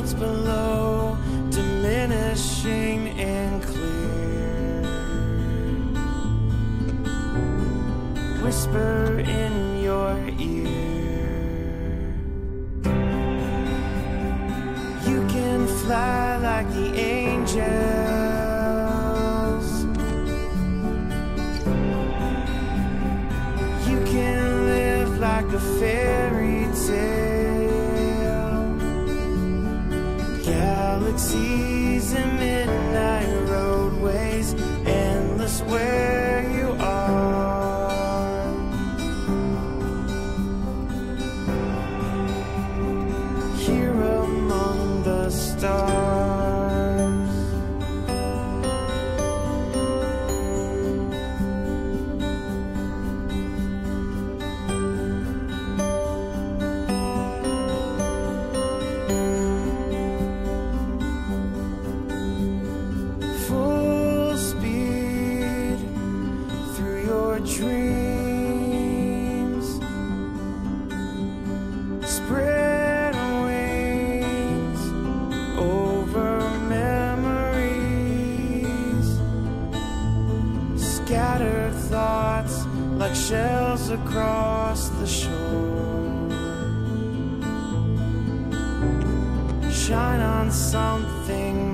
worlds below diminishing and clear. Whisper in your ear. You can fly like the angels. You can live like a fairy tale. Galaxies like shells across the shore. Shine on something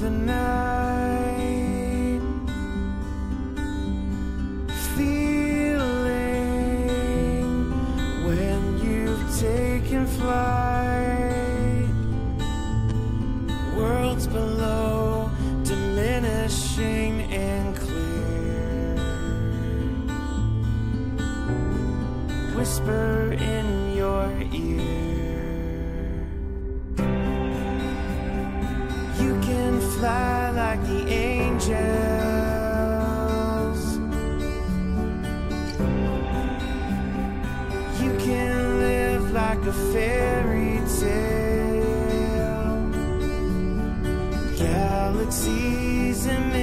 the night, feeling when you've taken flight, worlds below diminishing and clear. Whisper in your ear. Like the angels. You can live like a fairy tale. Galaxies and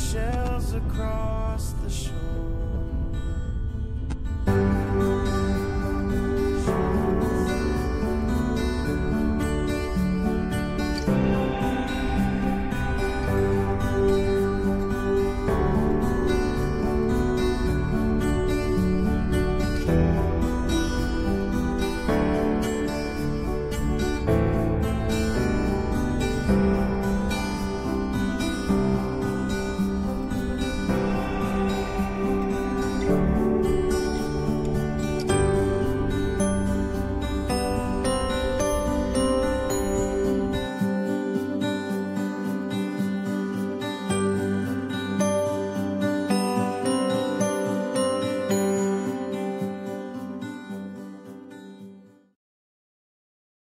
shells across the shore.